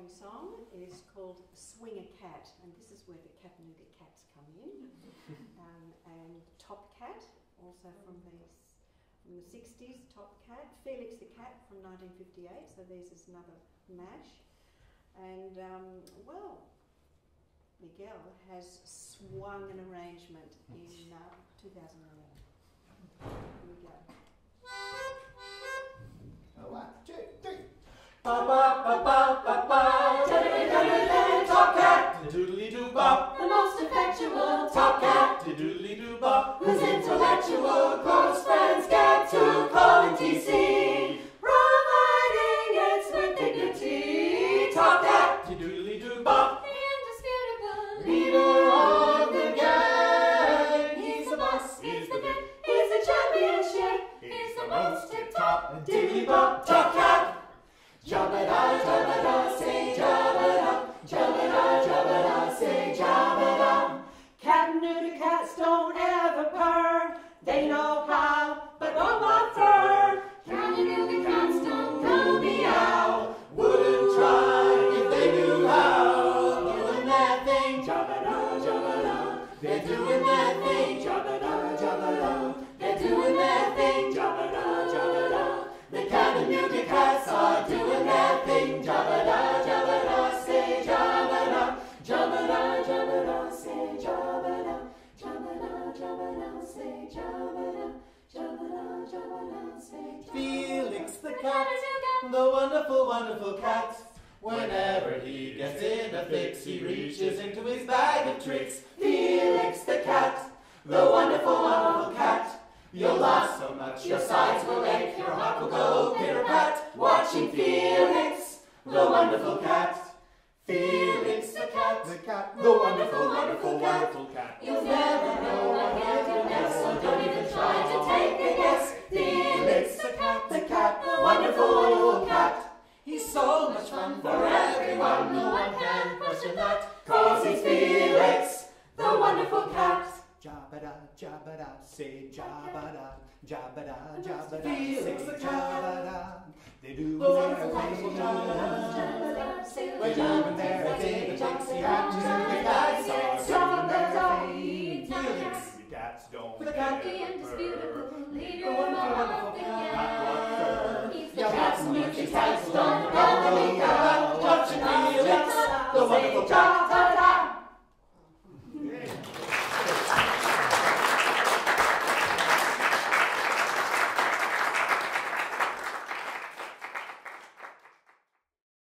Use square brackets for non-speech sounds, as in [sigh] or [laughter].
following song is called Swing a Cat, and this is where the Catanuga cats come in. [laughs] um, and Top Cat, also from the, from the 60s, Top Cat. Felix the Cat from 1958, so this is another mash. And, um, well, Miguel has swung an arrangement in [laughs] uh, 2011. Here we go. One, two, three. Ba doo ba. The most effectual Top cat, doodly doo ba. whose intellectual close friends get to call him TC, providing it's with dignity. Top cat, doodly doo ba. The indisputable Leader of the gang. He's the boss. He's the good, he's the championship, he's the most tip top. Diddly ba. Top cat. Jabba da, jabba da, say They know how, but won't want fur. Catanuga cats don't go meow. Wouldn't try if they knew how. Doing that thing, jabba da, jabba da. They're doing that thing, jabba cat, the wonderful, wonderful cat. Whenever he gets in a fix, he reaches into his bag of tricks. Felix the cat, the wonderful, wonderful cat. You'll laugh so much, your sides will ache, your heart will go pitter pat. Watching Felix, the wonderful cat. Felix the cat, the cat, the everyone, no one can question that. Cause he's Felix, the wonderful cat. Jabba da, jabba da, say jabba da, jabba da, jabba da, Felix say the cat. jabba da. They do The wonderful, their wonderful thing. Jabba We're doing their thing. The Dixie Hatches and the cats are doing their thing. Felix, The cats don't the cat. the indisputable leader The wonderful, of cat.